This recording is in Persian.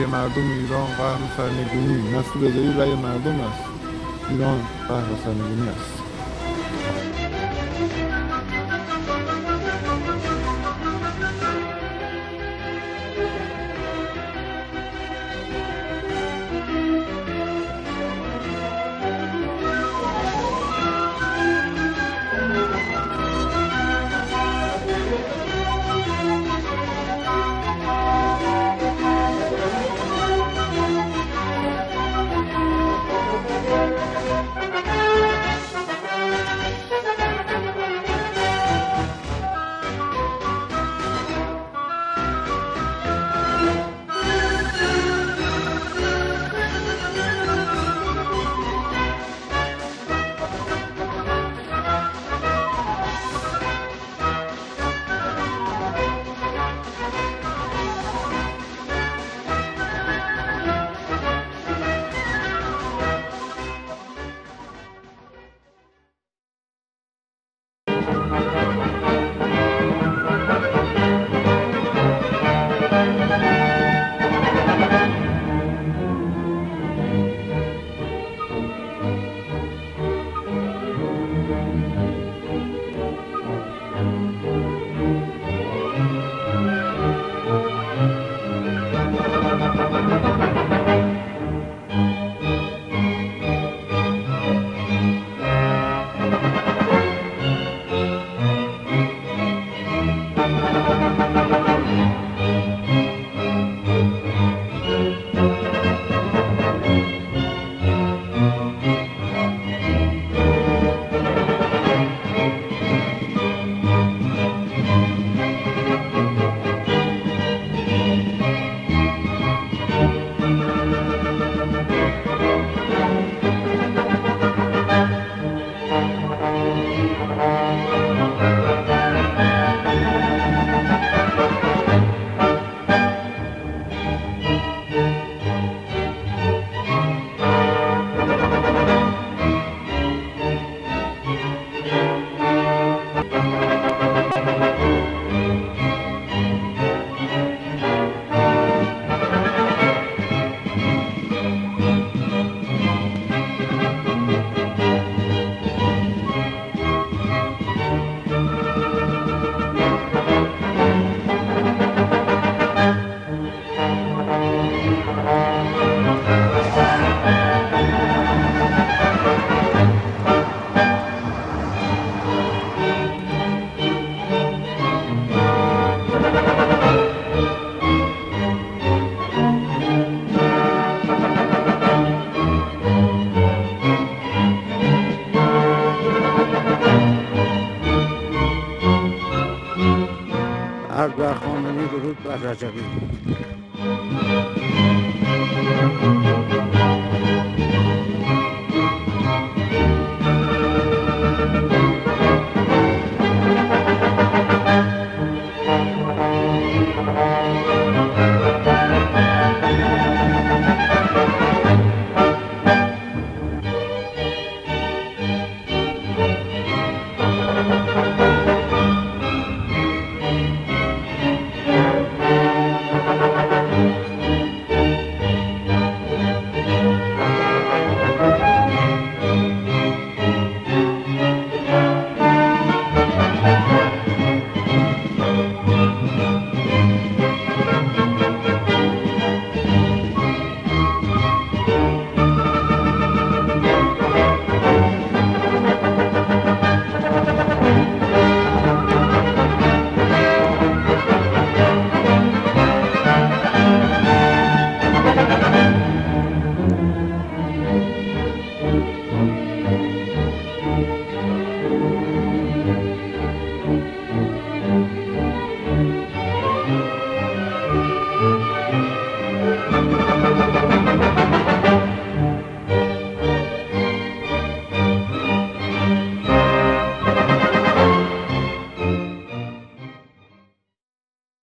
رأی مردم ایران قهر سرنگونی مسئول اداری رأی مردم است. ایران قهر سرنگونی است. هر خانمی درود بر رجبی. Música